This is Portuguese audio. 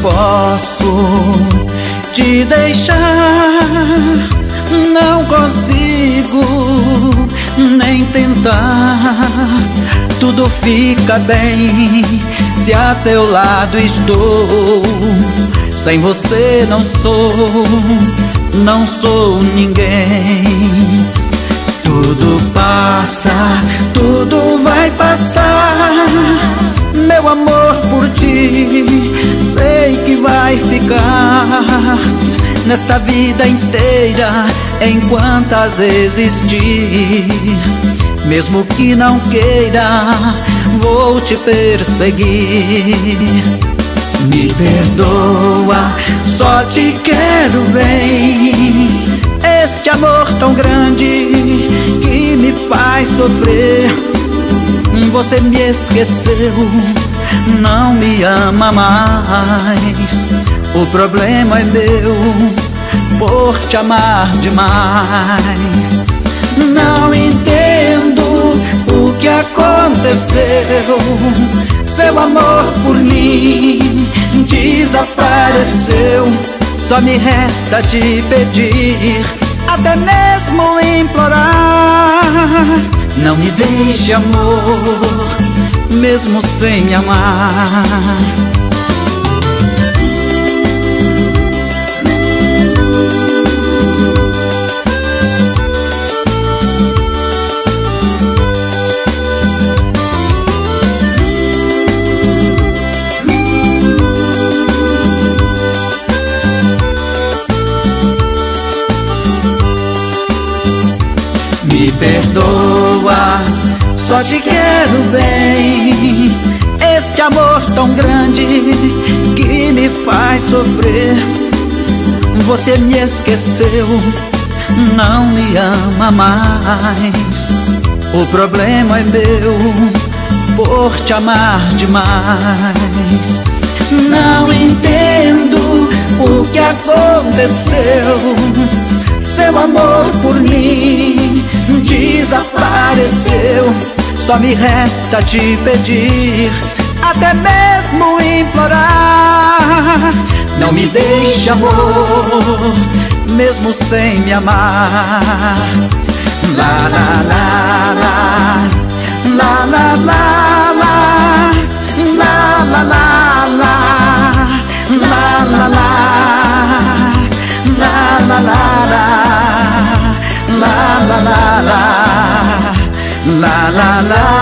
posso te deixar. Não consigo nem tentar. Tudo fica bem se a teu lado estou. Sem você não sou, não sou ninguém. Tudo passa, tudo vai passar. Meu amor por ti, que vai ficar nesta vida inteira enquanto existir. Mesmo que não queira, vou te perseguir. Me perdoa, só te quero bem. Este amor tão grande que me faz sofrer. Você me esqueceu, não me ama mais. O problema é meu por te amar demais. Não entendo o que aconteceu. Seu amor por mim desapareceu. Só me resta te pedir, até mesmo implorar. Não me deixe, amor, mesmo sem me amar. Me perdoa, só te quero bem. Este amor tão grande que me faz sofrer. Você me esqueceu, não me ama mais. O problema é meu por te amar demais. Não entendo o que aconteceu. Seu amor por mim desapareceu. Só me resta te pedir, até mesmo implorar. Não me deixe, amor, mesmo sem me amar. la la.